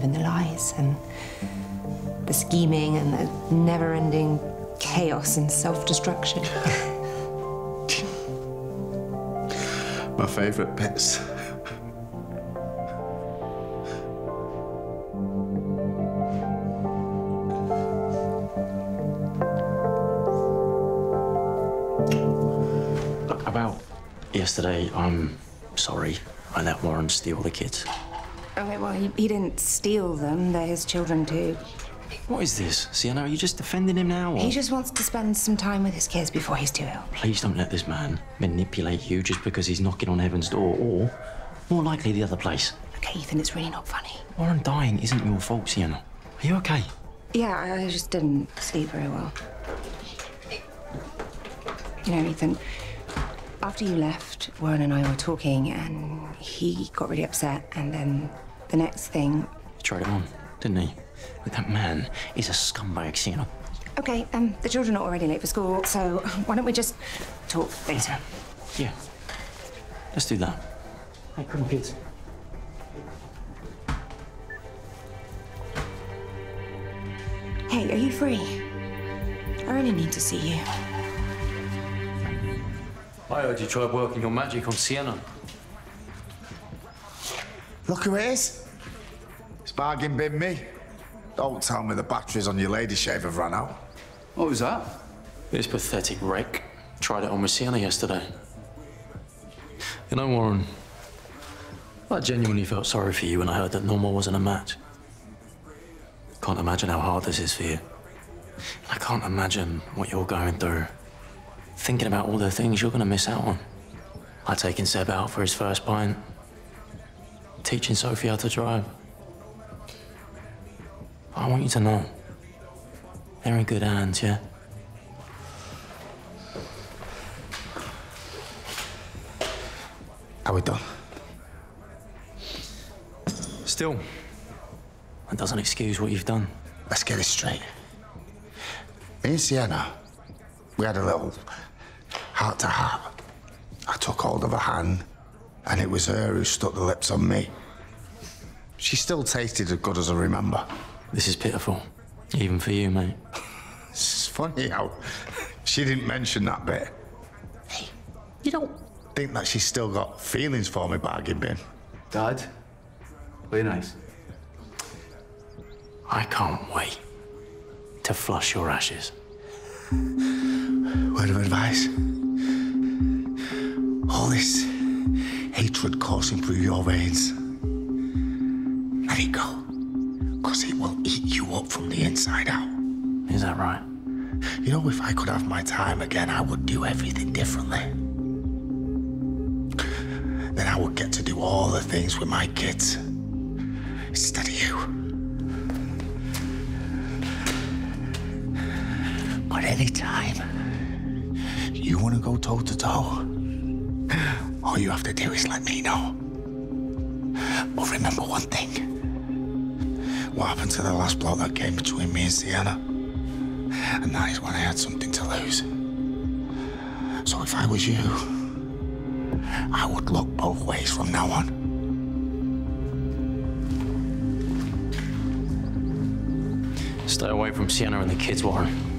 even the lies and the scheming and the never ending chaos and self destruction. My favourite bits. About yesterday, I'm sorry I let Warren steal the kids. Okay, well, he, he didn't steal them. They're his children, too. What is this? Sienna, are you just defending him now? Or... He just wants to spend some time with his kids before he's too ill. Please don't let this man manipulate you just because he's knocking on heaven's door, or more likely the other place. Okay, Ethan, it's really not funny. Warren dying isn't your fault, Sienna. Are you okay? Yeah, I just didn't sleep very well. You know, Ethan, after you left, Warren and I were talking, and he got really upset, and then the next thing. He tried it on, didn't he? But that man is a scumbag, Sienna. Okay, um, the children are already late for school, so why don't we just talk later? Yeah. Let's do that. Hey, come on, kids. Hey, are you free? I really need to see you. I heard you tried working your magic on Sienna. Look who it is. It's bargain bin me. Don't tell me the batteries on your lady shave have run out. What was that? This pathetic wreck tried it on with Sienna yesterday. You know, Warren, I genuinely felt sorry for you when I heard that Norma wasn't a match. Can't imagine how hard this is for you. I can't imagine what you're going through. Thinking about all the things you're going to miss out on. Like taking Seb out for his first pint. Teaching Sophie how to drive. I want you to know. They're in good hands, yeah? Are we done? Still, that doesn't excuse what you've done. Let's get this straight. Me and Sienna, we had a little heart to heart. I took hold of her hand, and it was her who stuck the lips on me. She still tasted as good as I remember. This is pitiful, even for you, mate. It's funny how she didn't mention that bit. Hey, you don't think that she's still got feelings for me, bargain bin? Dad? Very nice. I can't wait to flush your ashes. Word of advice. All this hatred coursing through your veins. Let it go. Because it will eat you up from the inside out. Is that right? You know, if I could have my time again, I would do everything differently. Then I would get to do all the things with my kids. Instead of you. But anytime you want to go toe to toe, all you have to do is let me know. But remember one thing. What happened to the last blow that came between me and Sienna? And that is when I had something to lose. So if I was you, I would look both ways from now on. Stay away from Sienna and the kids, Warren.